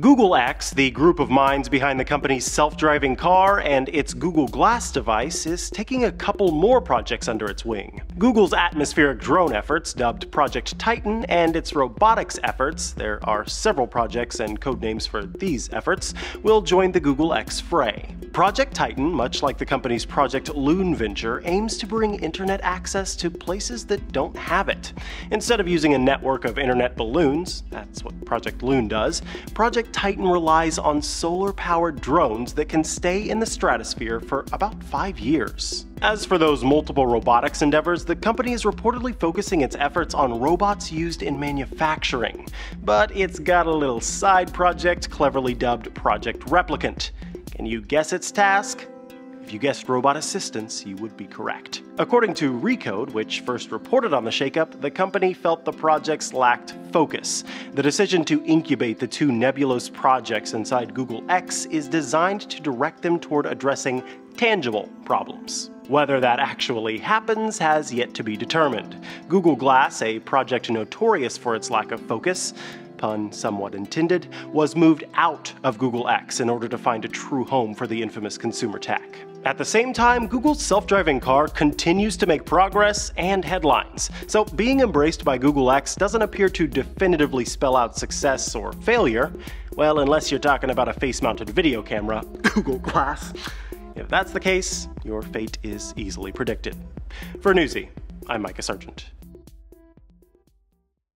Google X, the group of minds behind the company's self-driving car and its Google Glass device, is taking a couple more projects under its wing. Google's atmospheric drone efforts, dubbed Project Titan, and its robotics efforts, there are several projects and codenames for these efforts, will join the Google X fray. Project Titan, much like the company's Project Loon venture, aims to bring internet access to places that don't have it. Instead of using a network of internet balloons, that's what Project Loon does, Project Titan relies on solar-powered drones that can stay in the stratosphere for about five years. As for those multiple robotics endeavors, the company is reportedly focusing its efforts on robots used in manufacturing. But it's got a little side project cleverly dubbed Project Replicant. Can you guess its task? If you guessed robot assistance, you would be correct. According to Recode, which first reported on the shakeup, the company felt the projects lacked focus. The decision to incubate the two Nebulos projects inside Google X is designed to direct them toward addressing tangible problems. Whether that actually happens has yet to be determined. Google Glass, a project notorious for its lack of focus, pun somewhat intended, was moved out of Google X in order to find a true home for the infamous consumer tech. At the same time, Google's self-driving car continues to make progress and headlines, so being embraced by Google X doesn't appear to definitively spell out success or failure, well, unless you're talking about a face-mounted video camera, Google Glass. If that's the case, your fate is easily predicted. For Newsy, I'm Mikah Sargent.